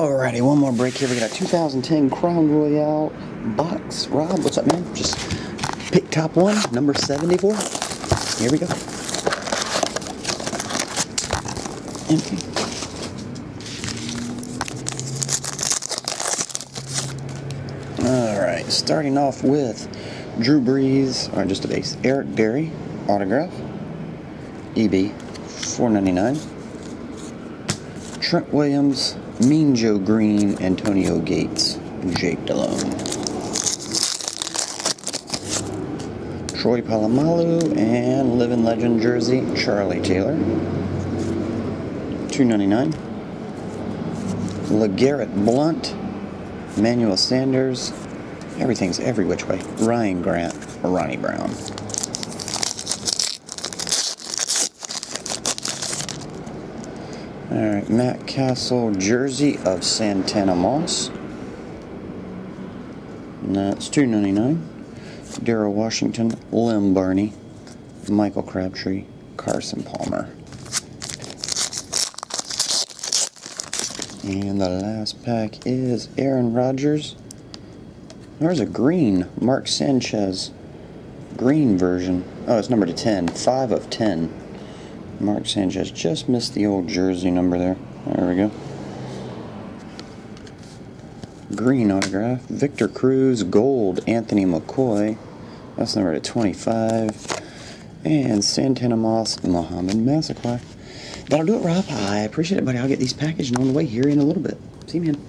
Alrighty, one more break here. We got a 2010 Crown Royale box. Rob, what's up, man? Just pick top one, number 74. Here we go. Empty. Alright, starting off with Drew Brees, or just a base, Eric Berry, autograph, EB, 499. Trent Williams, Mean Joe Greene, Antonio Gates, Jake Delhomme. Troy Polamalu and Living Legend jersey, Charlie Taylor. 299. LeGarrette Blunt, Manuel Sanders, everything's every which way. Ryan Grant, Ronnie Brown. All right, Matt Castle jersey of Santana Moss. That's two ninety nine. Daryl Washington, Lem Barney, Michael Crabtree, Carson Palmer. And the last pack is Aaron Rodgers. There's a green, Mark Sanchez, green version. Oh, it's number to 10, 5 of 10. Mark Sanchez just missed the old jersey number there. There we go. Green autograph. Victor Cruz, gold, Anthony McCoy. That's number to 25. And Santana Moss, Mohamed Massaquoi. That'll do it, Rob. I appreciate it, buddy. I'll get these packaged on the way here in a little bit. See you, man.